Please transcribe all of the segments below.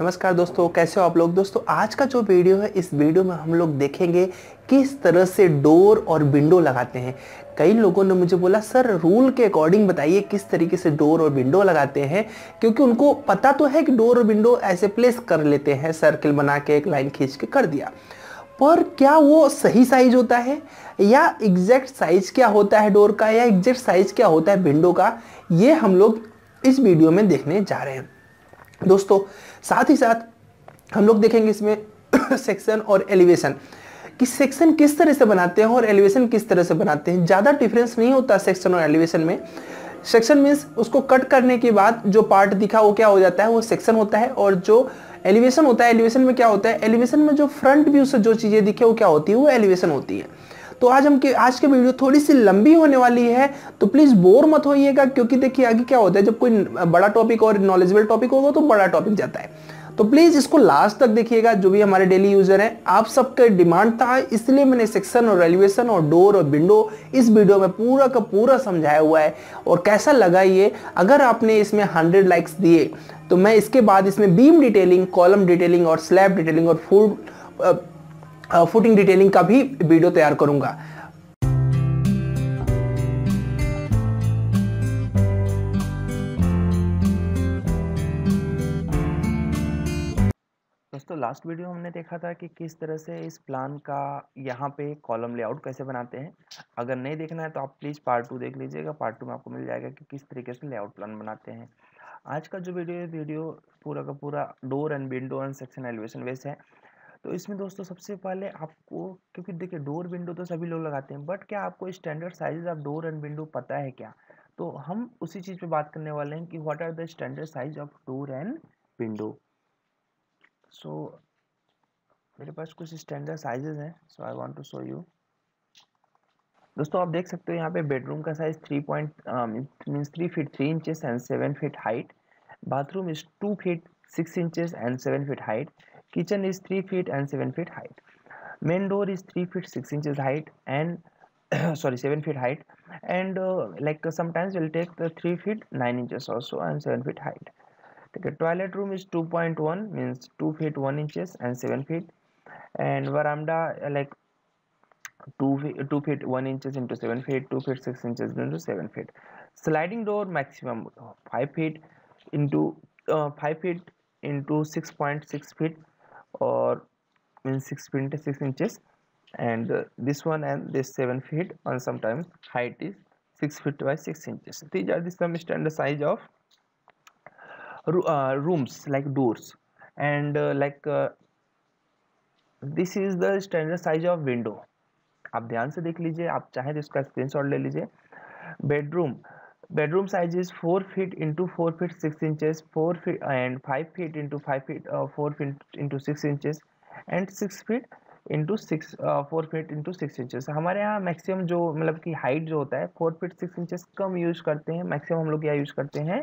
नमस्कार दोस्तों, कैसे हो आप लोग? दोस्तों, आज का जो वीडियो है, इस वीडियो में हम लोग देखेंगे किस तरह से डोर और विंडो लगाते हैं। कई लोगों ने मुझे बोला, सर, रूल के अकॉर्डिंग बताइए किस तरीके से डोर और विंडो लगाते हैं? क्योंकि उनको पता तो है कि डोर और विंडो ऐसे प्लेस कर लेते हैं, सर्किल बना के, एक लाइन खींच के कर दिया। पर क्या वो सही साइज़ होता है? या एग्जैक्ट साइज़ क्या होता है डोर का? या एग्जैक्ट साइज़ क्या होता है विंडो का? ये हम लोग इस वीडियो में देखने जा रहे हैं। दोस्तों साथ ही साथ हम लोग देखेंगे इसमें सेक्शन और एलिवेशन कि सेक्शन किस तरह से बनाते हैं और एलिवेशन किस तरह से बनाते हैं। ज़्यादा डिफरेंस नहीं होता सेक्शन और एलिवेशन में। सेक्शन मीन्स उसको कट करने के बाद जो पार्ट दिखा वो क्या हो जाता है? वो सेक्शन होता है और जो एलिवेशन होता है एलिवेशन में क्या होता है? एलिवेशन में जो फ्रंट व्यू से जो चीज़ें दिखे वो क्या होती है? वो एलिवेशन होती है। तो आज हम के, आज की वीडियो थोड़ी सी लंबी होने वाली है तो प्लीज़ बोर मत होइएगा, क्योंकि देखिए आगे क्या होता है, जब कोई बड़ा टॉपिक और नॉलेजेबल टॉपिक होगा तो बड़ा टॉपिक जाता है। तो प्लीज़ इसको लास्ट तक देखिएगा, जो भी हमारे डेली यूज़र हैं, आप सबका डिमांड था, इसलिए मैंने सेक्शन और एलिवेशन और डोर और विंडो इस वीडियो में पूरा का पूरा समझाया हुआ है, और कैसा लगा ये, अगर आपने इसमें हंड्रेड लाइक्स दिए तो मैं इसके बाद इसमें बीम डिटेलिंग कॉलम डिटेलिंग और स्लैब डिटेलिंग और फुल फुटिंग डिटेलिंग का भी वीडियो तैयार करूँगा। दोस्तों लास्ट वीडियो हमने देखा था कि किस तरह से इस प्लान का यहाँ पे कॉलम लेआउट कैसे बनाते हैं। अगर नहीं देखना है तो आप प्लीज़ पार्ट टू देख लीजिएगा। पार्ट टू में आपको मिल जाएगा कि किस तरीके से लेआउट प्लान बनाते हैं। आज का जो वीडियो है वीडियो पूरा का पूरा door and window and section elevation वेस है। तो इसमें दोस्तों सबसे पहले आपको, क्योंकि देखिए डोर विंडो तो सभी लोग लगाते हैं बट क्या आपको standard size of door and window पता है क्या? तो हम उसी चीज़ पे बात करने वाले हैं कि what are the standard size of door and window so मेरे पास कुछ स्टैंडर्ड साइजेस हैं so I want to show you दोस्तों आप देख सकते हो यहाँ पे बेडरूम का size three point means three feet three inches and seven feet height bathroom is two feet six inches and seven feet height kitchen is 3 feet and 7 feet height. Main door is 3 feet 6 inches height and sorry 7 feet height. And uh, like uh, sometimes we'll take the 3 feet 9 inches also and 7 feet height. Okay toilet room is 2.1 means 2 feet 1 inches and 7 feet. And veranda uh, like 2 feet, 2 feet 1 inches into 7 feet 2 feet 6 inches into 7 feet. Sliding door maximum 5 feet into uh, 5 feet into 6.6 feet or means 6 feet 6 inches and uh, this one and this 7 feet and sometimes height is 6 feet by 6 inches these are the some standard size of uh, rooms like doors and uh, like uh, this is the standard size of window आप ध्यान से देख लीजिए आप चाहें तो इसका screenshot ले लीजिए bedroom bedroom size is 4 feet into 4 feet 6 inches 4 feet and 5 feet into 5 feet uh, 4 feet into 6 inches and 6 feet into six four feet into six inches हमारे यहाँ मैक्सिमम जो मतलब कि हाइट जो होता है फोर फीट सिक्स इंचेस कम use करते हैं मैक्सिमम हम लोग क्या यूज़ करते हैं?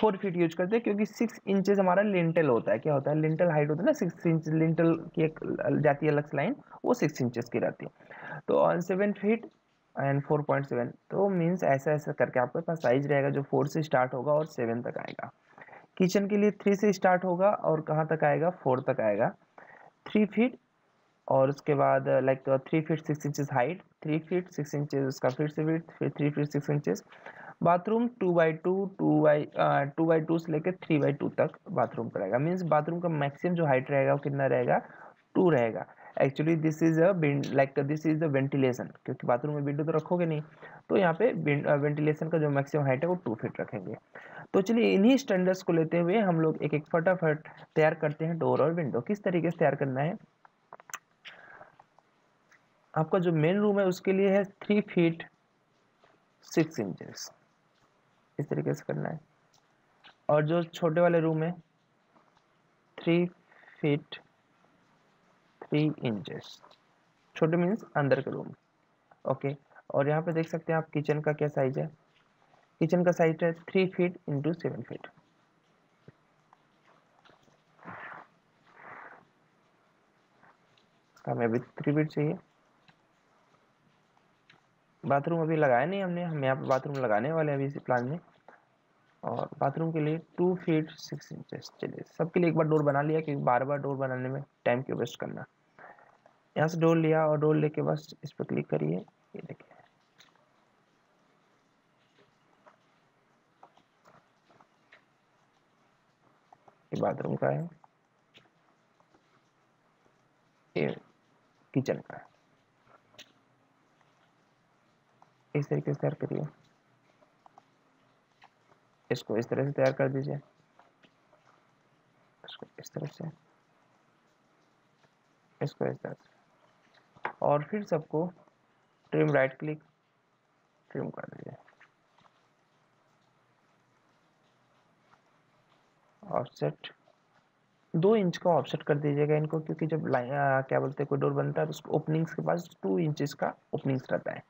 फोर फीट यूज़ करते हैं क्योंकि सिक्स इंचेस हमारा लिंटल होता है। क्या होता है? लिंटल हाइट होता है ना सिक्स इंच लिंटल की एक जाती है अलग लाइन वो सिक्स इंचेस की रहती है। तो seven feet and four point seven तो मीन्स ऐसा ऐसा करके आपके पास साइज़ रहेगा जो फोर से स्टार्ट होगा और सेवन तक आएगा। किचन के लिए थ्री से स्टार्ट होगा और कहाँ तक आएगा? फोर तक आएगा। थ्री फीट और उसके बाद like three feet six inches height three feet six inches उसका फिर से फिट फिर three feet six inches bathroom two by two two by two by two से लेकर थ्री बाई टू तक बाथरूम का रहेगा। मीन्स बाथरूम का मैक्सिमम जो हाइट रहेगा वो कितना रहेगा? टू रहेगा। Actually this is like this is the ventilation क्योंकि बाथरूम में विंडो तो रखोगे नहीं। तो यहाँ पे वेंटिलेशन का जो मैक्सिमम हाइट है वो टू फीट रखेंगे। तो चलिए इन्हीं स्टैंडर्ड्स को लेते हुए हम लोग एक एक फटाफट तैयार करते हैं डोर और विंडो किस तरीके से तैयार करना है? आपका जो मेन रूम है उसके लिए है थ्री फीट सिक्स इंचेस इस तरीके से करना है। और जो छोटे वाले रूम है थ्री फीट थ्री इंचेस छोटे मीन्स अंदर के रूम ओके और यहाँ पे देख सकते हैं आप किचन का क्या साइज़ है? किचन का साइज़ है three feet into seven feet हमें अभी थ्री फीट चाहिए. बाथरूम अभी लगाया नहीं हमने. हम यहाँ पे बाथरूम लगाने वाले हैं अभी इसी प्लान में. और बाथरूम के लिए टू फीट सिक्स इंचेस चलिए। सबके लिए एक बार डोर बना लिया क्योंकि बार बार डोर बनाने में टाइम क्यों वेस्ट करना। यहाँ से डोर लिया और डोर लेके बस इस पर क्लिक करिए। ये देखिए। ये बाथरूम का है। ये किचन का है। इस तरीके से करिए। इसको इस तरह से तैयार कर दीजिए इसको इस तरह से इसको इस तरह से और फिर सबको ट्रिम राइट क्लिक ट्रिम कर दीजिए। ऑफसेट दो इंच का ऑफसेट कर दीजिएगा इनको, क्योंकि जब लाइन क्या बोलते हैं, कोई डोर बनता है तो उसको ओपनिंग्स के पास टू इंचेस का ओपनिंग्स रहता है।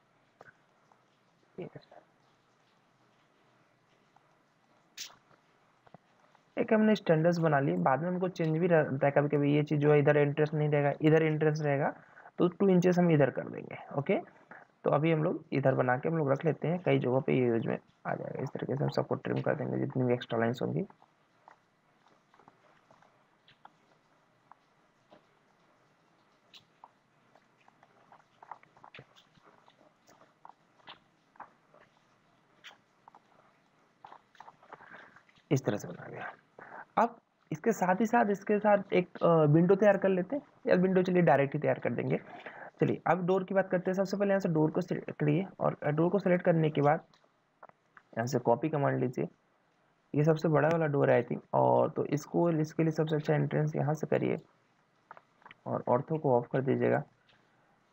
एक हमने स्टैंडर्ड्स बना लिए बाद में हमको चेंज भी रहता है कभी कभी ये चीज़ जो है इधर इंटरेस्ट नहीं रहेगा, इधर इंटरेस्ट रहेगा तो टू इंचेस हम इधर कर देंगे ओके तो अभी हम लोग इधर बना के हम लोग रख लेते हैं, कई जगहों पे ये यूज़ में आ जाएगा। इस तरीके से हम सबको ट्रिम कर देंगे, जितनी भी एक्स्ट्रा लाइन्स होंगी। इस तरह से बना गया। अब इसके साथ ही साथ, इसके साथ एक विंडो तैयार कर लेते हैं या विंडो चलिए डायरेक्ट ही तैयार कर देंगे। चलिए, अब डोर की बात करते हैं। सबसे पहले यहाँ से डोर को सिलेक्ट करिए और डोर को सिलेक्ट करने के बाद यहाँ से कॉपी कमांड लीजिए। ये सबसे बड़ा वाला डोर है आई थिंक और तो इसको, इसके लिए सबसे अच्छा एंट्रेंस यहाँ से करिए और ऑर्थो को ऑफ़ कर दीजिएगा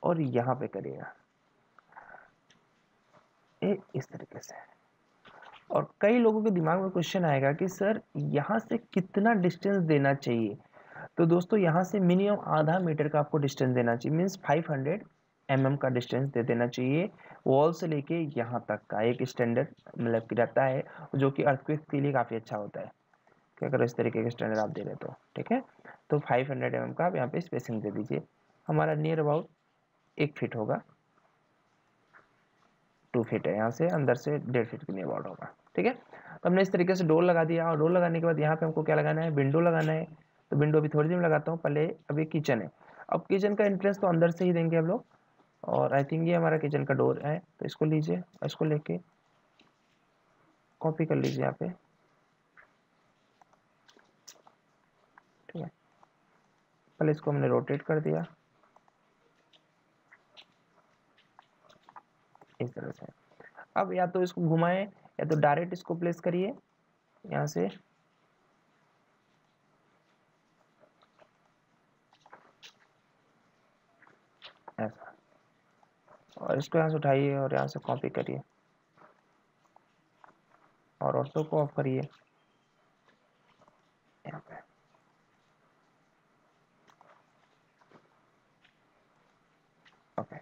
और यहाँ पे करिएगा। इस तरीके से। और कई लोगों के दिमाग में क्वेश्चन आएगा कि, सर, यहाँ से कितना डिस्टेंस देना चाहिए? तो दोस्तों, यहाँ से मिनिमम आधा मीटर का आपको डिस्टेंस देना चाहिए। मीन्स 500 हंड्रेड mm का डिस्टेंस दे देना चाहिए वॉल से लेके यहाँ तक का। एक स्टैंडर्ड मतलब कि रहता है, जो कि अर्थक्वेक के लिए काफ़ी अच्छा होता है। कि अगर इस तरीके का स्टैंडर्ड आप दे रहे तो ठीक है? तो 500 हंड्रेड mm का आप यहाँ पे स्पेसिंग दे दीजिए। हमारा नियर अबाउट एक फिट होगा। टू फिट है, यहाँ से अंदर से डेढ़ फिट के नियर अबाउट होगा। ठीक है? तो हमने इस तरीके से डोर लगा दिया और डोर लगाने के बाद यहाँ पे हमको क्या लगाना है? विंडो लगाना है। तो विंडो अभी थोड़ी देर में लगाता हूँ, पहले अभी किचन है। अब किचन का एंट्रेंस तो अंदर से ही देंगे हम लोग। और आई थिंक ये हमारा किचन का डोर है। तो इसको लीजिए, इसको लेके कॉपी कर लीजिए यहाँ पे। ठीक है? पहले इसको हमने रोटेट कर दिया। इस तरह से। अब या तो इसको घुमाएँ। या तो डायरेक्ट इसको प्लेस करिए, यहाँ से। ऐसा। और इसको यहाँ से उठाइए और यहाँ से कॉपी करिए। और ऑर्थो को ऑफ़ करिए। ओके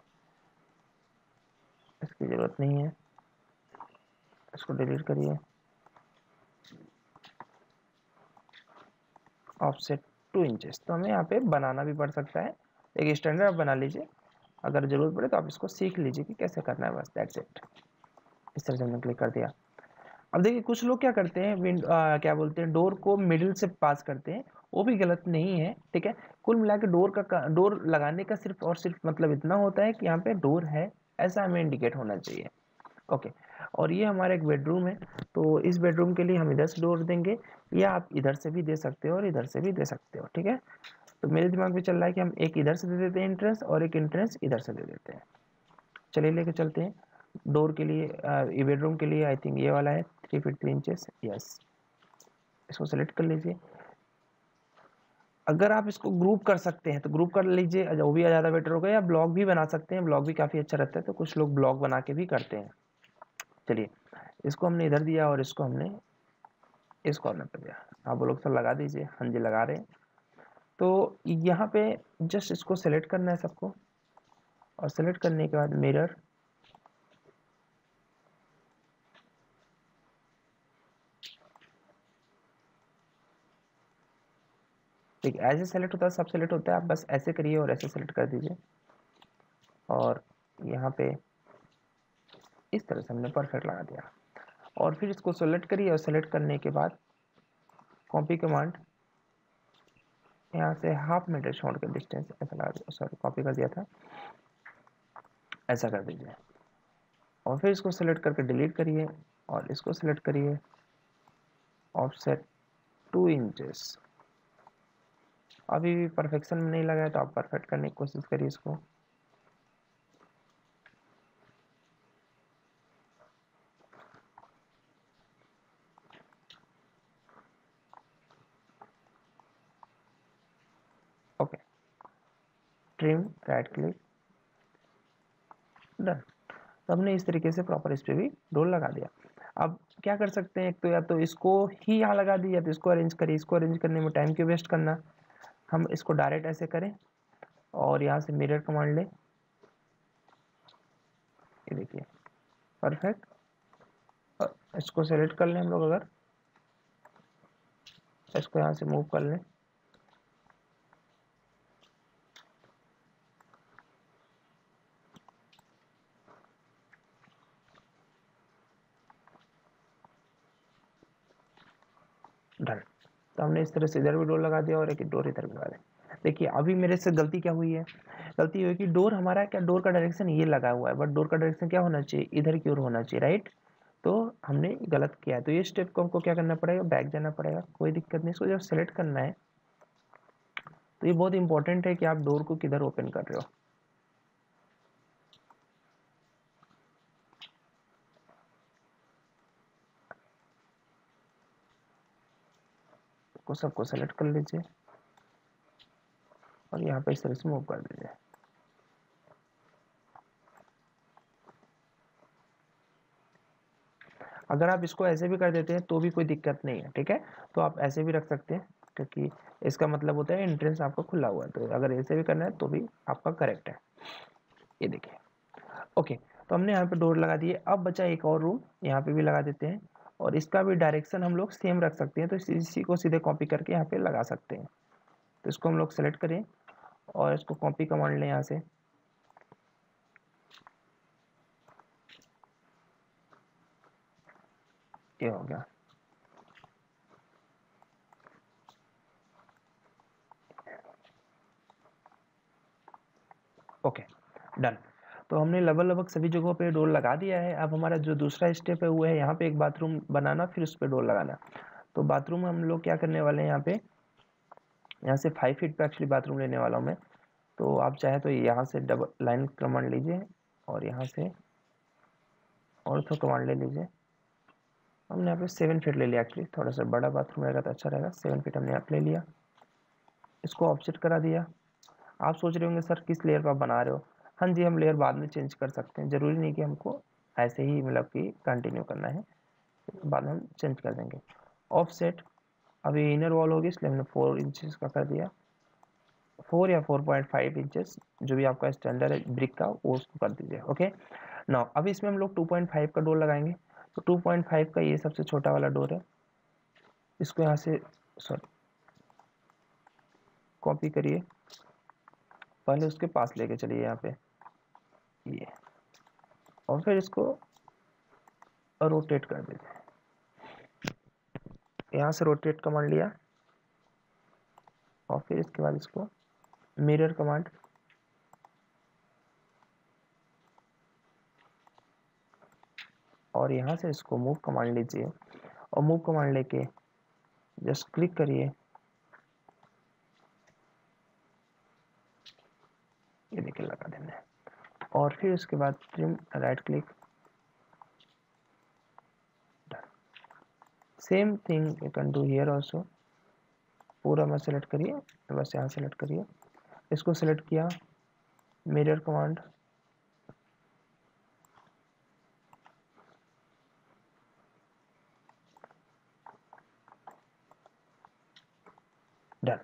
इसकी ज़रूरत नहीं है। इसको डिलीट करिए। Offset two inches. तो हमें यहाँ पे बनाना भी पड़ सकता है। एक स्टैंडर्ड बना लीजिए। अगर ज़रूरत पड़े तो आप इसको सीख लीजिए कि कैसे करना है बस दैट्स इट इस तरह से हमने क्लिक कर दिया। अब देखिए, कुछ लोग क्या करते हैं, विंड क्या बोलते हैं डोर को मिडिल से पास करते हैं। वो भी गलत नहीं है, ठीक है? कुल मिला के डोर का डोर लगाने का सिर्फ़ और सिर्फ़ मतलब इतना होता है कि यहाँ पे डोर है, ऐसा हमें इंडिकेट होना चाहिए। ओके और ये हमारा एक बेडरूम है तो इस बेडरूम के लिए हम इधर से डोर देंगे, या आप इधर से भी दे सकते हो और इधर से भी दे सकते हो, ठीक है? तो मेरे दिमाग में चल रहा है कि हम एक इधर से दे देते हैं इंट्रेंस और एक इंट्रेंस इधर से दे देते हैं। चलिए लेके चलते हैं। डोर के लिए ये बेडरूम के लिए आई थिंक ये वाला है three feet three inches yes इसको सेलेक्ट कर लीजिए। अगर आप इसको ग्रुप कर सकते हैं तो ग्रुप कर लीजिए वो भी ज़्यादा बेटर होगा, या ब्लॉग भी बना सकते हैं ब्लॉग भी काफ़ी अच्छा रहता है तो कुछ लोग ब्लॉग बना के भी करते हैं। चलिए, इसको हमने इधर दिया और इसको हमने इस कॉर्नर पर दिया। आप वो लोग सब लगा दीजिए हाँ जी लगा रहे तो यहाँ पे जस्ट इसको सेलेक्ट करना है सबको। और सेलेक्ट करने के बाद मिरर ठीक है ऐसे सेलेक्ट होता है, सब सेलेक्ट होता है, आप बस ऐसे करिए और ऐसे सेलेक्ट कर दीजिए। और यहाँ पे इस तरह से हमने परफेक्ट लगा दिया। और फिर इसको सेलेक्ट करिए और सेलेक्ट करने के बाद कॉपी कमांड यहाँ से हाफ़ मीटर छोड़ के डिस्टेंस ऐसा लगा दिया सॉरी कॉपी कर दिया था। ऐसा कर दीजिए। और फिर इसको सेलेक्ट करके डिलीट करिए और इसको सेलेक्ट करिए। ऑफसेट टू इंचेस अभी भी परफेक्शन में नहीं लगा है तो आप परफेक्ट करने की कोशिश करिए इसको okay trim right click done तो हमने इस तरीके से प्रॉपर इस पर भी डोर लगा दिया। अब क्या कर सकते हैं एक तो या तो इसको ही यहाँ लगा दिया तो इसको अरेंज करिए। इसको अरेंज करने में टाइम क्यों वेस्ट करना? हम इसको डायरेक्ट ऐसे करें और यहाँ से मिरर कमांड लें। ये देखिए परफेक्ट इसको सेलेक्ट कर लें हम लोग अगर। इसको यहाँ से मूव कर लें डन तो हमने इस तरह से इधर भी डोर लगा दिया और एक डोर इधर भी लगा दिया। देखिए, अभी मेरे से गलती क्या हुई है? गलती हुई कि डोर हमारा क्या, डोर का डायरेक्शन ये लगा हुआ है बट डोर का डायरेक्शन क्या होना चाहिए? इधर की ओर होना चाहिए राइट तो हमने गलत किया तो ये स्टेप को हमको क्या करना पड़ेगा? बैक जाना पड़ेगा। कोई दिक्कत नहीं। इसको जब सेलेक्ट करना है तो ये बहुत इंपॉर्टेंट है कि आप डोर को किधर ओपन कर रहे हो। को सबको सेलेक्ट कर लीजिए। और यहाँ पे इस तरह से मूव कर दीजिए। अगर आप इसको ऐसे भी कर देते हैं तो भी कोई दिक्कत नहीं है, ठीक है? तो आप ऐसे भी रख सकते हैं, क्योंकि इसका मतलब होता है एंट्रेंस आपका खुला हुआ है। तो अगर ऐसे भी करना है तो भी आपका करेक्ट है। ये देखिए। ओके तो हमने यहाँ पे डोर लगा दिए। अब बचा एक और रूम यहाँ पे भी लगा देते हैं। और इसका भी डायरेक्शन हम लोग सेम रख सकते हैं तो इसी को सीधे कॉपी करके यहाँ पे लगा सकते हैं। तो इसको हम लोग सेलेक्ट करें और इसको कॉपी कमांड लें यहाँ से। ये हो गया। ओके डन तो हमने लगभग लगभग सभी जगहों पे डोर लगा दिया है। अब हमारा जो दूसरा स्टेप है, वो है यहाँ पे एक बाथरूम बनाना, फिर उस पर डोर लगाना। तो बाथरूम हम लोग क्या करने वाले हैं यहाँ पे? यहाँ से फाइव फीट पे एक्चुअली बाथरूम लेने वाला हूँ मैं। तो आप चाहे तो यहाँ से डबल लाइन कमांड लीजिए और यहाँ से ऑर्थो कमांड ले लीजिए। हमने यहाँ पे सेवन फीट ले लिया एक्चुअली थोड़ा सा बड़ा बाथरूम रहेगा तो अच्छा रहेगा। सेवन फीट हमने यहाँ ले लिया। इसको ऑफसेट करा दिया। आप सोच रहे होंगे, सर, किस लेयर पर आप बना रहे हो? हाँ जी, हम लेयर बाद में चेंज कर सकते हैं। ज़रूरी नहीं कि हमको ऐसे ही मतलब कि कंटिन्यू करना है। बाद में हम चेंज कर देंगे। ऑफ़ सेट अभी इनर वॉल होगी, इसलिए हमने फोर इंचज़ का कर दिया। फोर या फोर पॉइंट फाइव इंचज़ जो भी आपका स्टैंडर्ड है ब्रिक का, वो उसको कर दीजिए ओके ना अभी इसमें हम लोग टू पॉइंट फाइव का डोर लगाएँगे। तो टू पॉइंट फाइव का ये सबसे छोटा वाला डोर है। इसको यहाँ से सॉरी कॉपी करिए। पहले उसके पास लेके चलिए यहाँ पे। ये। और फिर इसको रोटेट कर देते हैं। यहाँ से रोटेट कमांड लिया। और फिर इसके बाद इसको मिरर कमांड और यहाँ से इसको मूव कमांड लीजिए। और मूव कमांड लेके जस्ट क्लिक करिए। ये देखिए लगा देना है। और फिर उसके बाद trim right click same thing you can do here also पूरा मैं सेलेक्ट करिए, बस यहाँ सेलेक्ट करिए। इसको सेलेक्ट किया मिरर कमांड डन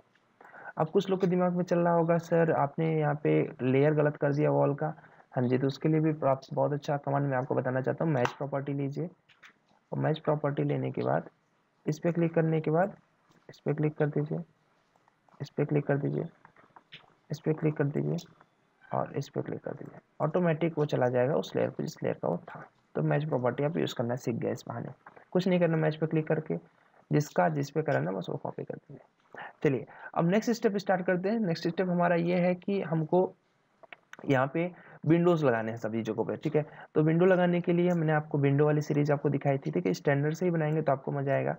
अब कुछ लोग के दिमाग में चल रहा होगा, सर, आपने यहाँ पे लेयर गलत कर दिया वॉल का। हाँ जी तो उसके लिए भी आप बहुत अच्छा कमांड मैं आपको बताना चाहता हूँ। मैच प्रॉपर्टी लीजिए। और मैच प्रॉपर्टी लेने के बाद, इस पर क्लिक करने के बाद, इस पर क्लिक कर दीजिए। इस पर क्लिक कर दीजिए। इस पर क्लिक कर दीजिए। और इस पर क्लिक कर दीजिए। ऑटोमेटिक वो चला जाएगा उस लेयर पर जिस लेयर का वो था। तो मैच प्रॉपर्टी आप यूज़ करना सीख गए इस बहाने। कुछ नहीं करना, मैच पे क्लिक करके जिसका, जिस पे करना बस वो कॉपी कर दीजिए। चलिए, अब नेक्स्ट स्टेप स्टार्ट करते हैं। नेक्स्ट स्टेप हमारा ये है कि हमको यहाँ पे विंडोज़ लगाने हैं सभी जगहों पे, ठीक है? तो विंडो लगाने के लिए मैंने आपको विंडो वाली सीरीज़ आपको दिखाई थी, ठीक है? स्टैंडर्ड से ही बनाएँगे तो आपको मज़ा आएगा,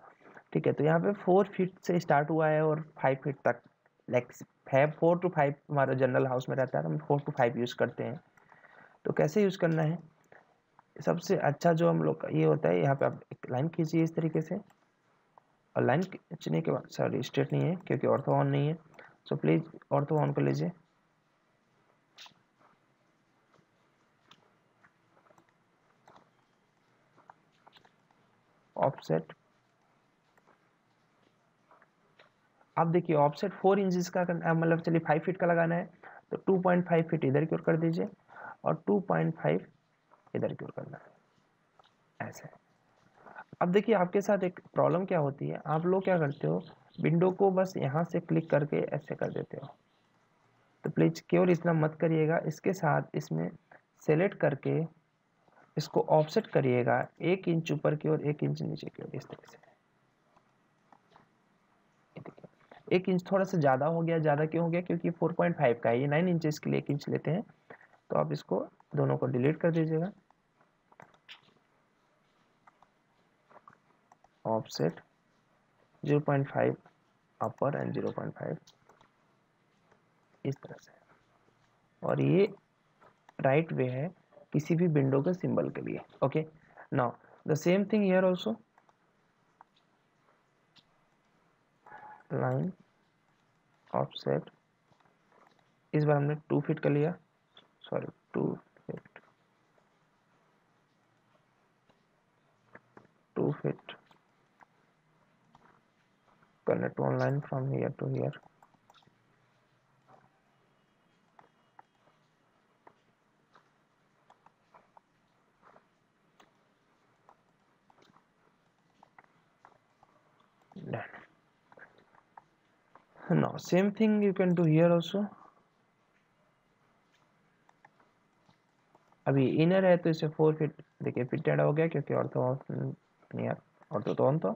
ठीक है? तो यहाँ पे फोर फीट से स्टार्ट हुआ है और फाइव फीट तक like five four two five हमारा जनरल हाउस में रहता है हम फोर टू फाइव यूज़ करते हैं। तो कैसे यूज़ करना है? सबसे अच्छा जो हम लोग का ये होता है, यहाँ पे आप एक लाइन खींचिए इस तरीके से, और लाइन खींचने के बाद सॉरी स्ट्रेट नहीं है, क्योंकि ऑर्थो ऑन नहीं है। सो प्लीज़ ऑर्थो ऑन कर लीजिए। ऑफसेट आप देखिए ऑफसेट फोर इंचज का मतलब चलिए फाइव फीट का लगाना है तो टू पॉइंट फाइव फीट इधर की ओर कर दीजिए और टू पॉइंट फाइव इधर की ओर करना है। ऐसे अब देखिए आपके साथ एक प्रॉब्लम क्या होती है? आप लोग क्या करते हो? विंडो को बस यहाँ से क्लिक करके ऐसे कर देते हो। तो प्लीज़ केवल इतना मत करिएगा, इसके साथ इसमें सेलेक्ट करके इसको ऑफसेट करिएगा, एक इंच ऊपर की ओर, एक इंच नीचे की ओर, इस तरह से। एक इंच थोड़ा सा ज़्यादा हो गया, ज़्यादा क्यों हो गया? क्योंकि 4.5 का है, ये 9 इंचेस के लिए एक इंच लेते हैं। तो आप इसको दोनों को डिलीट कर दीजिएगा। ऑफसेट 0.5 अपर एंड 0.5 इस तरह से। और ये राइट वे है। किसी भी विंडो के सिंबल के लिए okay now the same thing here also line offset इस बार हमने टू फिट कर लिया। Sorry two feet two feet connect one from from to to now same thing you can do here also. अभी inner है तो इसे four fit देखिए फिटेड हो गया क्योंकि ऑर्थो ऑर्थो तो ऑन तो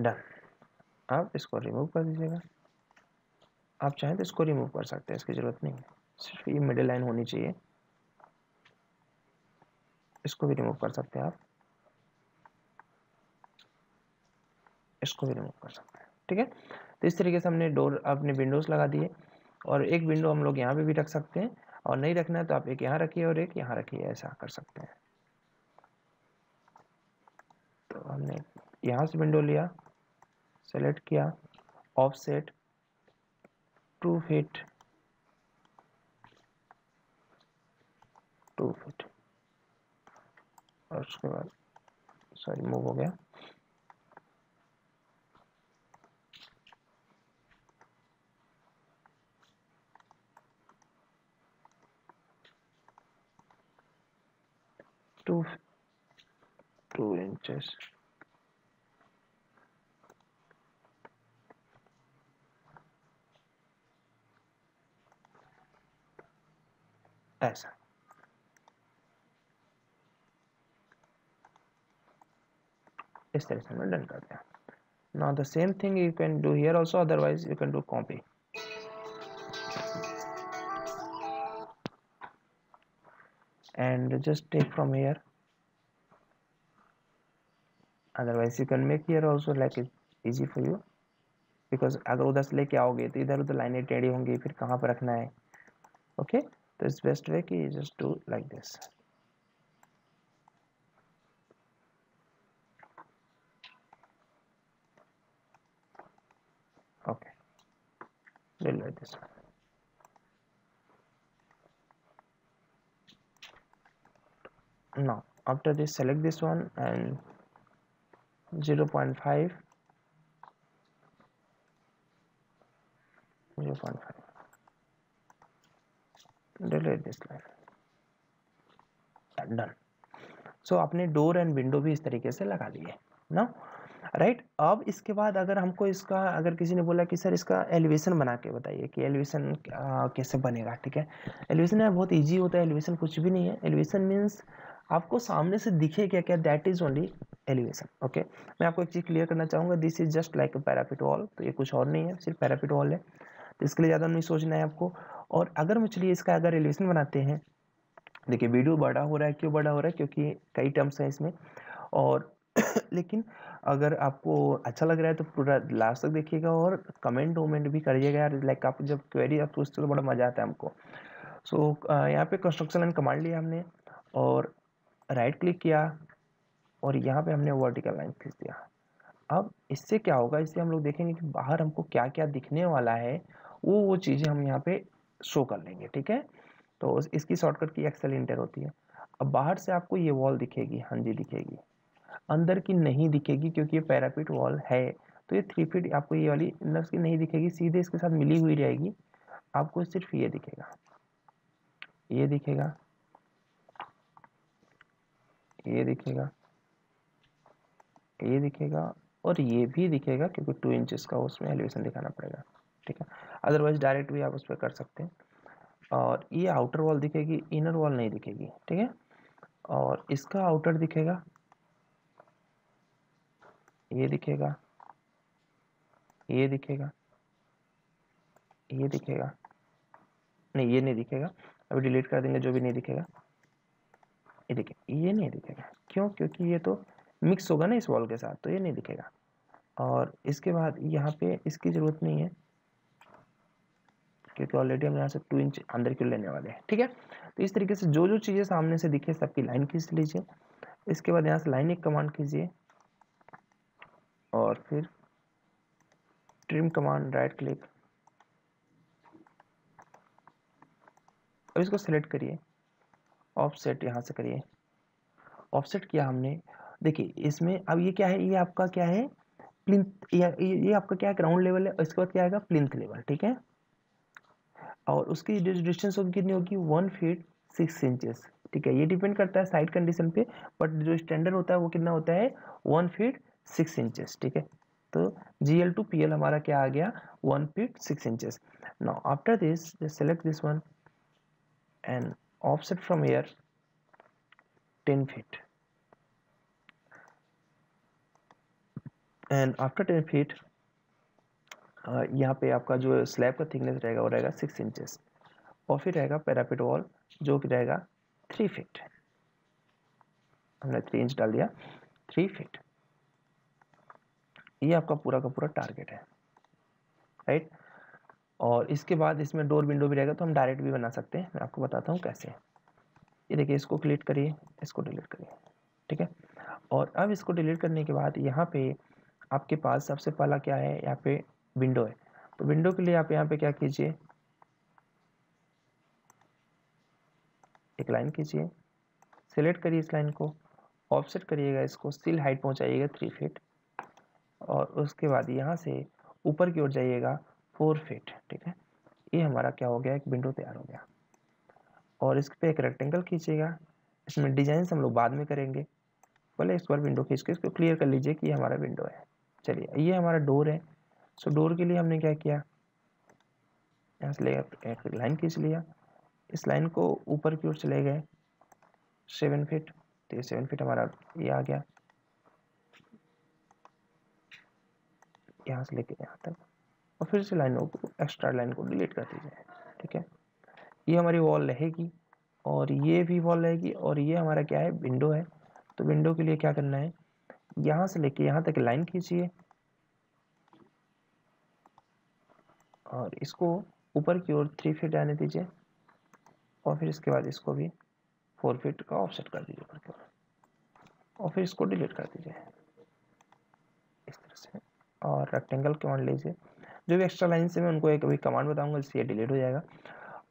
डन अब इसको रिमूव कर दीजिएगा। आप चाहें तो इसको रिमूव कर सकते हैं, इसकी ज़रूरत नहीं है। सिर्फ़ ये मिडिल लाइन होनी चाहिए। इसको भी रिमूव कर सकते हैं आप। इसको भी रिमूव कर सकते हैं, ठीक है? तो इस तरीके से हमने डोर अपने विंडोज़ लगा दिए और एक विंडो हम लोग यहाँ पे भी रख सकते हैं। और नहीं रखना है तो आप एक यहाँ रखिए और एक यहाँ रखिए, ऐसा कर सकते हैं। तो हमने यहाँ से विंडो लिया। सेलेक्ट किया offset two feet two feet और उसके बाद सॉरी मूव हो गया। टू टू इंचेस ऐसा। इस तरह से हमें डन करते हैं now the same thing you can do here also otherwise you can do copy and just take from here otherwise you can make here also like it easy for you because अगर उधर से लेके आओगे तो इधर उधर लाइनें टेढ़ी होंगी, फिर कहाँ पर रखना है? Okay okay? This best way is just do like this. Okay. Little like this. One now after this select this one and 0 0.5 0.5 delete this line done so आपने डोर एंड विंडो भी इस तरीके से लगा लिए, ना? Right right? अब इसके बाद अगर हमको इसका, अगर किसी ने बोला कि सर इसका एलिवेशन बना के बताइए कि एलिवेशन कैसे बनेगा, ठीक है? एलिवेशन यार बहुत इजी होता है एलिवेशन कुछ भी नहीं है। एलिवेशन मीन्स आपको सामने से दिखे क्या क्या that is only elevation okay मैं आपको एक चीज़ क्लियर करना चाहूँगा this is just like a parapet wall तो ये कुछ और नहीं है, सिर्फ़ पैरापिट वॉल है। तो इसके लिए ज़्यादा नहीं सोचना है आपको। और अगर मैं चलिए इसका अगर एलिवेशन बनाते हैं देखिए वीडियो बड़ा हो रहा है क्यों बड़ा हो रहा है? क्योंकि कई टर्म्स हैं इसमें। और लेकिन अगर आपको अच्छा लग रहा है तो पूरा लास्ट तक देखिएगा और कमेंट वमेंट भी करिएगा यार। लाइक आप जब क्वेरी आप पूछते तो बड़ा मज़ा आता है हमको। सो so, यहाँ पे कंस्ट्रक्शन लाइन कमांड लिया हमने और राइट क्लिक किया और यहाँ पे हमने वर्टिकल लाइन खींच दिया। अब इससे क्या होगा? इससे हम लोग देखेंगे कि बाहर हमको क्या क्या दिखने वाला है। वो वो चीज़ें हम यहाँ पे शो कर लेंगे, ठीक है? तो इसकी शॉर्टकट की एक्सेल इंटर होती है। अब बाहर से आपको ये वॉल दिखेगी हाँ जी, दिखेगी। अंदर की नहीं दिखेगी क्योंकि ये पैरापिट वॉल है। तो ये थ्री फीट आपको ये वाली अंदर की नहीं दिखेगी, सीधे इसके साथ मिली हुई रहेगी। आपको सिर्फ़ ये दिखेगा। ये दिखेगा। ये दिखेगा। ये दिखेगा। और ये भी दिखेगा क्योंकि टू इंचेस का उसमें एलिवेशन दिखाना पड़ेगा। ठीक है? अदरवाइज़ डायरेक्ट भी आप उस पर कर सकते हैं। और ये आउटर वॉल दिखेगी इनर वॉल नहीं दिखेगी, ठीक है? और इसका आउटर दिखेगा, ये दिखेगा ये दिखेगा ये दिखेगा। नहीं, ये नहीं दिखेगा। अभी डिलीट कर देंगे, जो भी नहीं दिखेगा। ये देखिए, ये नहीं दिखेगा। क्यों? क्योंकि ये तो मिक्स होगा ना इस वॉल के साथ तो ये नहीं दिखेगा। और इसके बाद यहाँ पे इसकी ज़रूरत नहीं है। क्योंकि ऑलरेडी हम यहाँ से टू इंच अंदर क्यों लेने वाले हैं ठीक है? तो इस तरीके से जो जो चीज़ें सामने से दिखे सबकी लाइन खींच लीजिए। इसके बाद यहाँ से लाइन एक कमांड कीजिए। और फिर ट्रिम कमांड राइट क्लिक अब इसको सेलेक्ट करिए। ऑफसेट यहाँ से करिए। ऑफसेट किया हमने। देखिए इसमें अब ये क्या है? ये आपका क्या है? प्लिंथ ये, ये आपका क्या है ग्राउंड लेवल है इसके बाद क्या आएगा? प्लिंथ लेवल ठीक है? और उसकी डिस्टेंस होगी कितनी होगी? वन फीट सिक्स इंचेस ठीक है, ये डिपेंड करता है साइड कंडीशन पे बट जो स्टैंडर्ड होता है वो कितना होता है? वन फीट सिक्स इंचेस ठीक है तो G L to P L हमारा क्या आ गया? One feet six inches now after this select this one and offset from here ten feet and after ten feet यहाँ पे आपका जो स्लैब का थिकनेस रहेगा, वो रहेगा सिक्स इंचेस और फिर रहेगा पैरापिट वॉल जो कि रहेगा थ्री फीट हमने थ्री इंच डाल दिया थ्री फीट ये आपका पूरा का पूरा टारगेट है. राइट और इसके बाद इसमें डोर विंडो भी रहेगा तो हम डायरेक्ट भी बना सकते हैं. मैं आपको बताता हूँ कैसे. ये देखिए, इसको क्लिक करिए, इसको डिलीट करिए. ठीक है? और अब इसको डिलीट करने के बाद यहाँ पे आपके पास सबसे पहला क्या है? यहाँ पे विंडो है। तो विंडो के लिए आप यहाँ पे क्या कीजिए? एक लाइन कीजिए। सिलेक्ट करिए इस लाइन को। ऑफसेट करिएगा इसको। स्टिल हाइट पहुँचाइएगा थ्री फीट। और उसके बाद यहाँ से ऊपर की ओर जाइएगा फोर फीट, ठीक है? ये हमारा क्या हो गया? एक विंडो तैयार हो गया। और इस पर एक रेक्टेंगल खींचिएगा। इसमें डिज़ाइन हम लोग बाद में करेंगे। पहले इस बार विंडो खींच के इसको क्लियर कर लीजिए कि ये हमारा विंडो है। चलिए, ये हमारा डोर है। सो डोर के लिए हमने क्या किया? यहाँ से ले एक लाइन खींच लिया। इस लाइन को ऊपर की ओर चले गए। सेवन फिट तो ये सेवन फिट हमारा ये आ गया। यहाँ से लेके यहाँ तक। और फिर से लाइनों को एक्स्ट्रा लाइन को डिलीट कर दीजिए, ठीक है? ये हमारी वॉल रहेगी और ये भी वॉल रहेगी और ये हमारा क्या है? विंडो है। तो विंडो के लिए क्या करना है? यहाँ से लेके यहाँ तक लाइन खींचिए। और इसको ऊपर की ओर थ्री फीट आने दीजिए और फिर इसके बाद इसको भी फोर फीट का ऑफसेट कर दीजिए ऊपर की ओर। और फिर इसको डिलीट कर दीजिए। इस तरह से। और रेक्टेंगल कमांड लीजिए। जो भी एक्स्ट्रा लाइन से मैं उनको एक अभी कमांड बताऊँगा जिससे ये डिलीट हो जाएगा।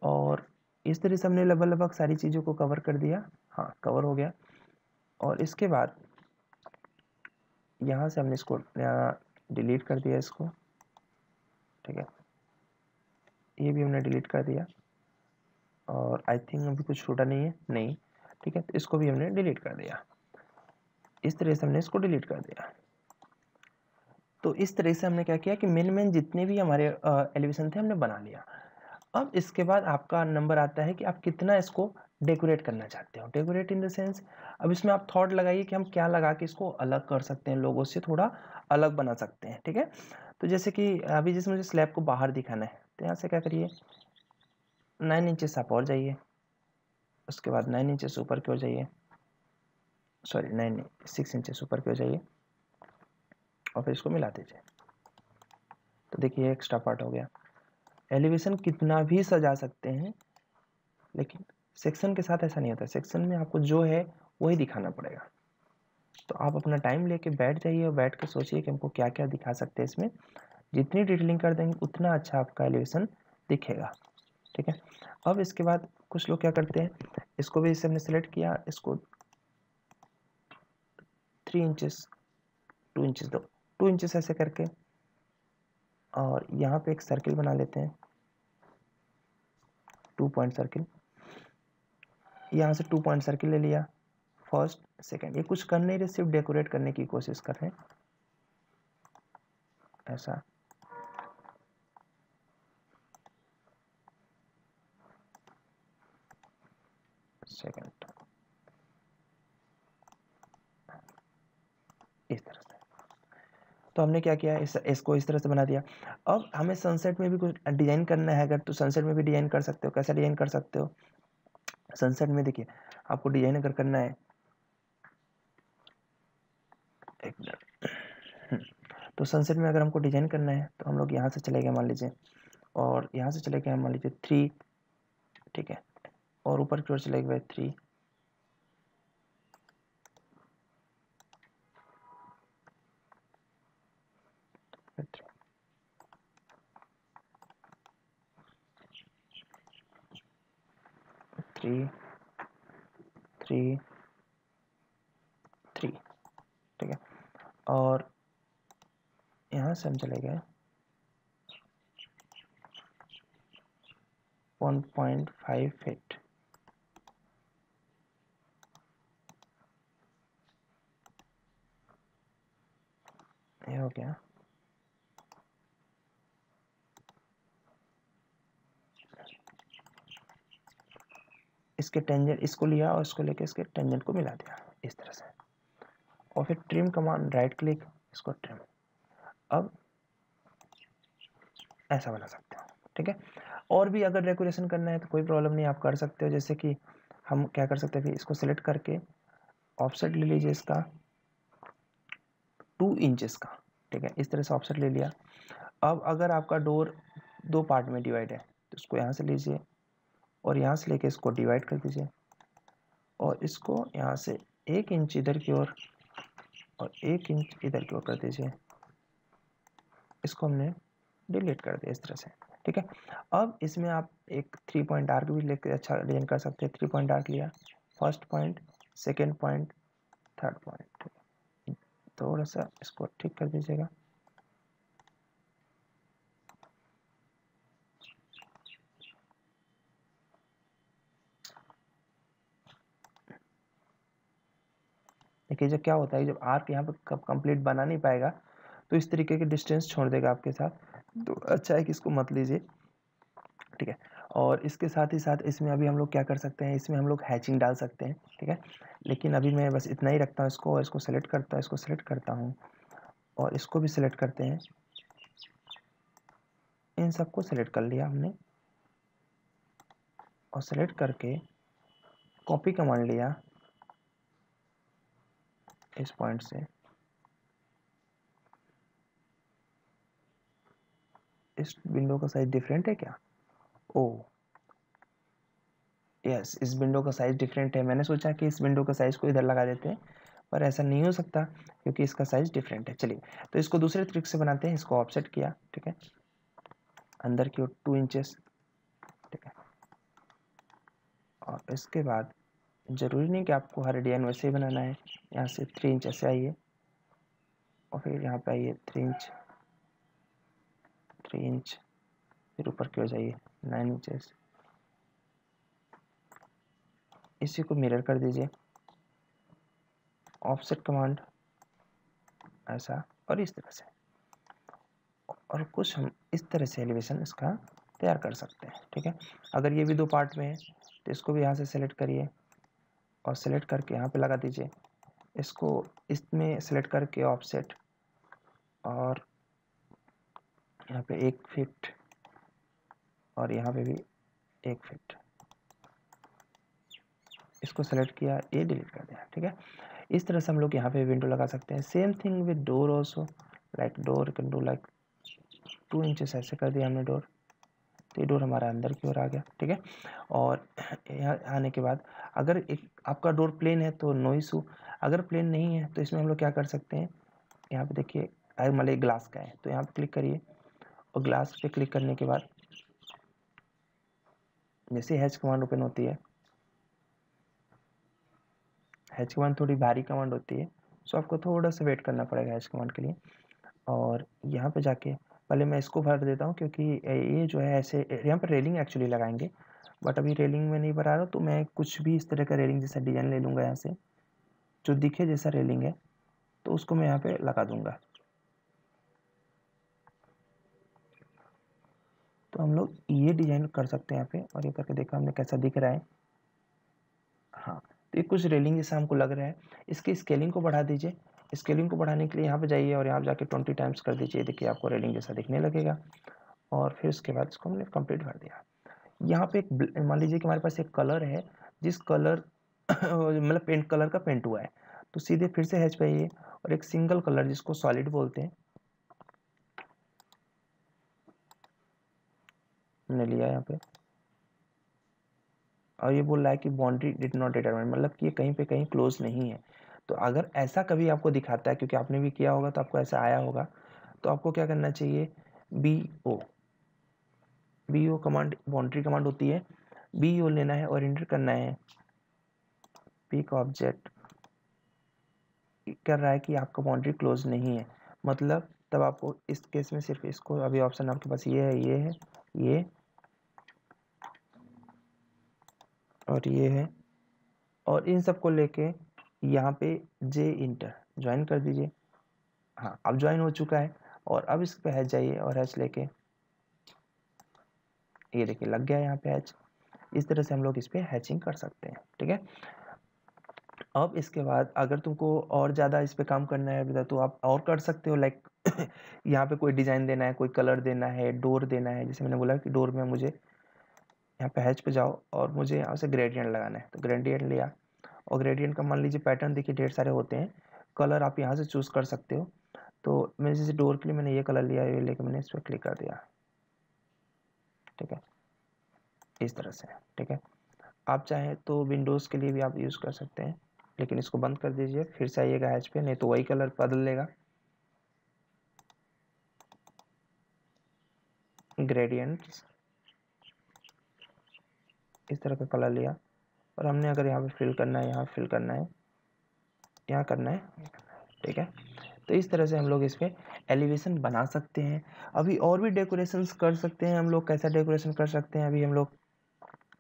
और इस तरह से हमने लगभग लगभग सारी चीज़ों को कवर कर दिया। हाँ कवर हो गया। और इसके बाद यहाँ से हमने इसको डिलीट कर दिया इसको। ठीक है। ये भी हमने डिलीट कर दिया। और आई थिंक अभी कुछ छूटा नहीं है। नहीं, ठीक है तो इसको भी हमने डिलीट कर दिया। इस तरह से हमने इसको डिलीट कर दिया। तो इस तरह से हमने क्या किया कि मेन मेन जितने भी हमारे एलिवेशन थे, हमने बना लिया। अब इसके बाद आपका नंबर आता है कि आप कितना इसको डेकोरेट करना चाहते हो। डेकोरेट इन द सेंस अब इसमें आप थॉट लगाइए कि हम क्या लगा के इसको अलग कर सकते हैं, लोगों से थोड़ा अलग बना सकते हैं, ठीक है? तो जैसे कि अभी जैसे मुझे स्लैब को बाहर दिखाना है तो यहाँ से क्या करिए? नाइन इंचेस आप और जाइए। उसके बाद नाइन इंचेस ऊपर की ओर जाइए। सॉरी नाइन सिक्स इंचेस ऊपर की ओर जाइए। और फिर इसको मिला दीजिए तो देखिए एक्स्ट्रा पार्ट हो गया। एलिवेशन कितना भी सजा सकते हैं, लेकिन सेक्शन के साथ ऐसा नहीं होता। सेक्शन में आपको जो है, वही दिखाना पड़ेगा। तो आप अपना टाइम लेके बैठ जाइए और बैठ के सोचिए कि हमको क्या क्या दिखा सकते हैं इसमें। जितनी डिटेलिंग कर देंगे, उतना अच्छा आपका एलिवेशन दिखेगा। ठीक है? अब इसके बाद कुछ लोग क्या करते हैं, इसको भी इसे हमने सेलेक्ट किया, इसको थ्री इंचेस टू इंचेस दो टू इंचेस ऐसे करके, और यहाँ पे एक सर्किल बना लेते हैं। टू पॉइंट सर्किल यहाँ से टू पॉइंट सर्किल ले लिया फ़र्स्ट सेकंड ये कुछ कर नहीं रहे, सिर्फ़ डेकोरेट करने की कोशिश कर रहे हैं। ऐसा। सेकंड इस तरह से। तो हमने क्या किया? इस, इसको इस तरह से बना दिया। अब हमें सनसेट में भी कुछ डिज़ाइन करना है। अगर तो सनसेट में भी डिज़ाइन कर सकते हो। कैसा डिज़ाइन कर सकते हो? सनसेट में देखिए, आपको डिज़ाइन अगर करना है। एक तो सनसेट में अगर हमको डिज़ाइन करना है तो हम लोग यहाँ से चले गए मान लीजिए। और यहाँ से चले गए मान लीजिए थ्री ठीक है? और ऊपर की ओर चले गए थ्री थ्री थ्री थ्री ठीक है। और यहाँ से हम चले गए। वन पॉइंट फाइव फीट ये हो गया। इसके टेंजेंट इसको लिया और इसको लेके इसके टेंजेंट को मिला दिया, इस तरह से। और फिर ट्रिम कमांड राइट क्लिक इसको ट्रिम अब ऐसा बना सकते हो, ठीक है? और भी अगर डेकोरेशन करना है तो कोई प्रॉब्लम नहीं, आप कर सकते हो। जैसे कि हम क्या कर सकते हैं इसको सिलेक्ट करके ऑफसेट ले लीजिए इसका। टू इंचेस का, ठीक है? इस तरह से ऑफसेट ले लिया। अब अगर आपका डोर दो पार्ट में डिवाइड है तो इसको यहाँ से लीजिए और यहाँ से लेके इसको डिवाइड कर दीजिए और इसको यहाँ से एक इंच इधर की ओर और एक इंच इधर की ओर कर दीजिए। इसको हमने डिलीट कर दिया इस तरह से, ठीक है? अब इसमें आप एक थ्री पॉइंट आर्क भी लेकर अच्छा डिज़ाइन कर सकते हैं। थ्री पॉइंट आर्क लिया first point second point third point थोड़ा सा इसको ठीक कर दीजिएगा। देखिए, जब क्या होता है, जब आर्क यहाँ पर कंप्लीट बना नहीं पाएगा तो इस तरीके के डिस्टेंस छोड़ देगा आपके साथ। तो अच्छा है कि इसको मत लीजिए। ठीक है। और इसके साथ ही साथ इसमें अभी हम लोग क्या कर सकते हैं, इसमें हम लोग हैचिंग डाल सकते हैं, ठीक है? लेकिन अभी मैं बस इतना ही रखता हूँ इसको और इसको सेलेक्ट करता हूँ, इसको सेलेक्ट करता हूँ और इसको भी सिलेक्ट करते हैं। इन सबको सेलेक्ट कर लिया हमने और सेलेक्ट करके कॉपी कमांड लिया इस पॉइंट से। इस विंडो का साइज़ डिफरेंट है क्या? ओ यस इस विंडो का साइज़ डिफरेंट है। मैंने सोचा कि इस विंडो का साइज़ को इधर लगा देते हैं, पर ऐसा नहीं हो सकता, क्योंकि इसका साइज़ डिफरेंट है। चलिए तो इसको दूसरे तरीके से बनाते हैं, इसको ऑफसेट किया, ठीक है? अंदर की ओर टू इंचेस ठीक है? और इसके बाद ज़रूरी नहीं कि आपको हर डिज़ाइन वैसे ही बनाना है, यहाँ से थ्री इंच ऐसे आइए, और फिर यहाँ पे आइए थ्री इंच थ्री इंच फिर ऊपर की हो जाइए। नाइन इंचेस इसी को मिरर कर दीजिए। ऑफसेट कमांड ऐसा और इस तरह से। और कुछ हम इस तरह से एलिवेशन इसका तैयार कर सकते हैं, ठीक है? अगर ये भी दो पार्ट में है तो इसको भी यहाँ से सेलेक्ट करिए और सेलेक्ट करके यहाँ पे लगा दीजिए। इसको इसमें सेलेक्ट करके ऑफसेट और यहाँ पे एक फिट और यहाँ पे भी एक फिट इसको सेलेक्ट किया, ये डिलीट कर दिया, ठीक है? इस तरह से हम लोग यहाँ पे विंडो लगा सकते हैं। Same thing with door also like door can do like two inches ऐसे कर दिया हमने डोर तो ये डोर हमारा अंदर की ओर आ गया, ठीक है? और यहाँ आने के बाद अगर एक आपका डोर प्लेन है तो नो इशू अगर प्लेन नहीं है तो इसमें हम लोग क्या कर सकते हैं? यहाँ पे देखिए अगर मान लीजिए ग्लास का है। तो यहाँ पे क्लिक करिए और ग्लास पे क्लिक करने के बाद जैसे हैच कमांड ओपन होती है। हैच कमांड थोड़ी भारी कमांड होती है। सो आपको थोड़ा सा वेट करना पड़ेगा हैच कमांड के लिए। और यहाँ पे जाके पहले मैं इसको भर देता हूँ क्योंकि ये जो है ऐसे, यहाँ पर रेलिंग एक्चुअली लगाएँगे। बट अभी रेलिंग में नहीं भरा रहा तो मैं कुछ भी इस तरह का रेलिंग जैसा डिज़ाइन ले लूँगा यहाँ से। जो दिखे जैसा रेलिंग है तो उसको मैं यहाँ पे लगा दूँगा। तो हम लोग ये डिज़ाइन कर सकते हैं यहाँ पे और ये करके देखा हमने कैसा दिख रहा है। हाँ तो ये कुछ रेलिंग जैसा हमको लग रहा है। इसकी स्केलिंग को बढ़ा दीजिए। स्केलिंग को बढ़ाने के लिए यहाँ पे जाइए और यहाँ जाके ट्वेंटी टाइम्स कर दीजिए। देखिए आपको रेलिंग जैसा दिखने लगेगा। और फिर उसके बाद इसको हमने कंप्लीट कर दिया। यहाँ पे एक मान लीजिए कि हमारे पास एक कलर है, जिस कलर मतलब पेंट, कलर का पेंट हुआ है। तो सीधे फिर से हैच पाइए और एक सिंगल कलर जिसको सॉलिड बोलते हैं हमने लिया यहाँ पे। और ये बोल रहा है कि बाउंड्री डिड नॉट डिटरमाइन मतलब कि ये कहीं पे कहीं क्लोज नहीं है। तो अगर ऐसा कभी आपको दिखाता है, क्योंकि आपने भी किया होगा तो आपको ऐसा आया होगा तो आपको क्या करना चाहिए? B O B O command boundary command होती है। बी ओ लेना है और इंटर करना है। पिक ऑब्जेक्ट कर रहा है कि आपका बाउंड्री क्लोज नहीं है। मतलब तब आपको इस केस में सिर्फ़ इसको, अभी ऑप्शन आपके पास ये है ये है, ये और ये है। और इन सबको लेके यहाँ पे जे इंटर ज्वाइन कर दीजिए। हाँ अब ज्वाइन हो चुका है और अब इस पे हैच जाइए और हैच लेके। ये देखिए, लग गया यहाँ पे हैच इस तरह से हम लोग इस पर हैचिंग कर सकते हैं, ठीक है? अब इसके बाद अगर तुमको और ज़्यादा इस पर काम करना है तो आप और कर सकते हो लाइक यहाँ पे कोई डिज़ाइन देना है, कोई कलर देना है डोर देना है। जैसे मैंने बोला कि डोर में मुझे यहाँ पे हैच पे जाओ और मुझे यहाँ से ग्रेडियंट लगाना है। तो ग्रेडियंट लिया और ग्रेडियंट का मान लीजिए पैटर्न देखिए ढेर सारे होते हैं। कलर आप यहाँ से चूज़ कर सकते हो। तो मैं जैसे डोर के लिए मैंने ये कलर लिया, ये लेके मैंने इस पर क्लिक कर दिया। ठीक है? इस तरह से, ठीक है? आप चाहें तो विंडोज़ के लिए भी आप यूज़ कर सकते हैं, लेकिन इसको बंद कर दीजिए, फिर से आइएगा हैच पे, नहीं तो वही कलर बदल लेगा। ग्रेडियंट्स इस तरह का कलर लिया। और हमने अगर यहाँ पे फिल करना है, यहाँ फिल करना है, यहाँ करना है, ठीक है? तो इस तरह से हम लोग इस पर एलिवेशन बना सकते हैं। अभी और भी डेकोरेशंस कर सकते हैं हम लोग, कैसा डेकोरेशन कर सकते हैं? अभी हम लोग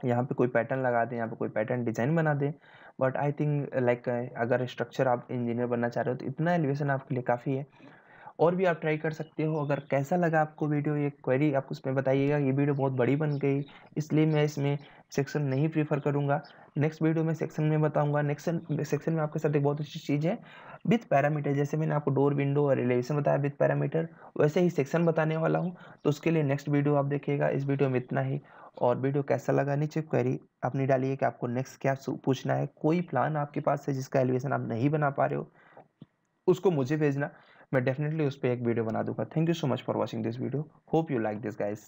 यहाँ पे कोई पैटर्न लगा दें, यहाँ पे कोई पैटर्न डिज़ाइन बना दें। बट आई थिंक लाइक अगर स्ट्रक्चर आप इंजीनियर बनना चाह रहे हो तो इतना एलिवेशन आपके लिए काफ़ी है। और भी आप ट्राई कर सकते हो। अगर कैसा लगा आपको वीडियो ये क्वेरी आप उसमें बताइएगा। ये वीडियो बहुत बड़ी बन गई, इसलिए मैं इसमें सेक्शन नहीं प्रीफर करूँगा। नेक्स्ट वीडियो में सेक्शन में बताऊँगा। नेक्स्ट सेक्शन में आपके साथ एक बहुत अच्छी चीज़ है विथ पैरामीटर जैसे मैंने आपको डोर विंडो और एलिवेशन बताया विथ पैरामीटर वैसे ही सेक्शन बताने वाला हूँ। तो उसके लिए नेक्स्ट वीडियो आप देखिएगा। इस वीडियो में इतना ही। और वीडियो कैसा लगा नीचे क्वेरी अपनी डालिए कि आपको नेक्स्ट क्या पूछना है। कोई प्लान आपके पास है जिसका एलिवेशन आप नहीं बना पा रहे हो, उसको मुझे भेजना। मैं डेफिनेटली उस पर एक वीडियो बना दूँगा। Thank you so much for watching this video hope you like this guys